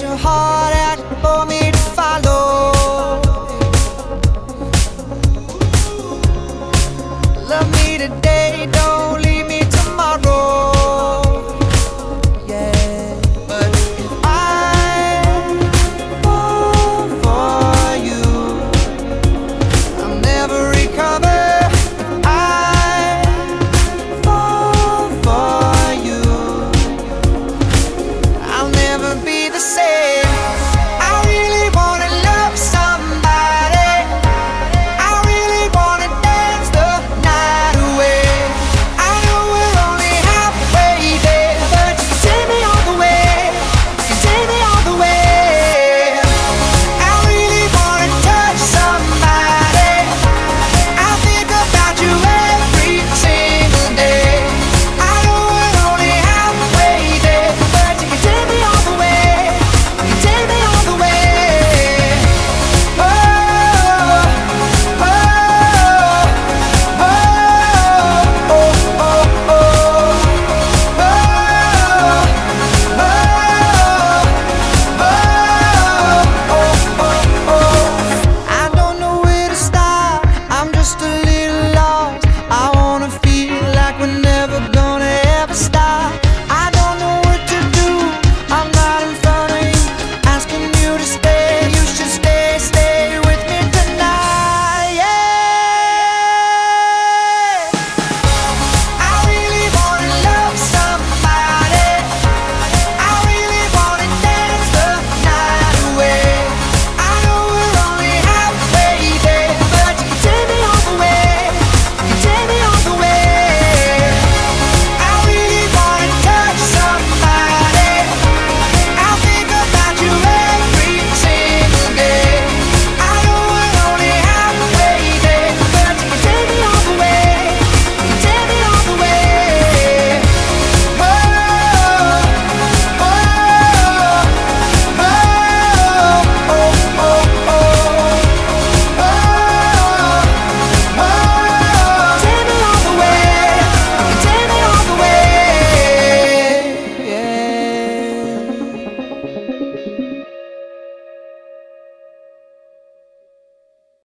your heart.